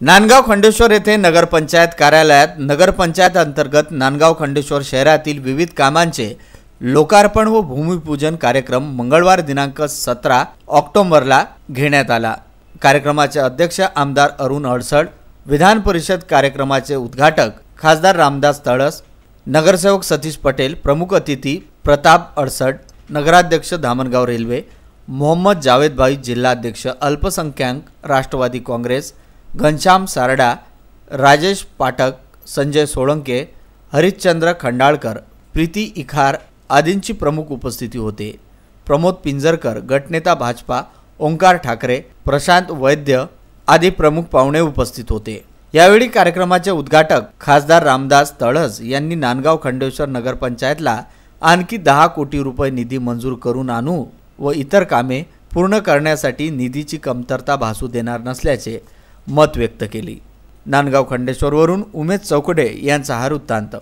नांदगाव खंडेश्वर येथे नगरपंचायत कार्यालयात नगरपंचायत अंतर्गत नांदगाव खंडेश्वर शहरातील विविध कामांचे लोकार्पण व भूमिपूजन कार्यक्रम मंगळवार दिनांक सतरा ऑक्टोबरला घेण्यात आला. कार्यक्रमाचे अध्यक्ष आमदार अरुण अडसड विधान परिषद कार्यक्रमाचे उद्घाटक खासदार रामदास तळस नगरसेवक सतीश पटेल प्रमुख अतिथी प्रताप अडसड नगराध्यक्ष धामणगाव रेल्वे मोहम्मद जावेदभाई जिल्हाध्यक्ष अल्पसंख्याक राष्ट्रवादी काँग्रेस घनश्याम सारडा राजेश पाठक संजय सोळंके हरिश्चंद्र खंडाळकर प्रीती इखार आदींची प्रमुख उपस्थिती होते. प्रमोद पिंजरकर गटनेता भाजपा ओंकार ठाकरे प्रशांत वैद्य आदी प्रमुख पाहुणे उपस्थित होते. यावेळी कार्यक्रमाचे उद्घाटक खासदार रामदास तळस यांनी नांदगाव खंडेश्वर नगरपंचायतला आणखी दहा कोटी रुपये निधी मंजूर करून आणू व इतर कामे पूर्ण करण्यासाठी निधीची कमतरता भासू देणार नसल्याचे मत व्यक्त केली. नांदगाव खंडेश्वरवरून उमेश चौकडे यांचा हा वृत्तांत.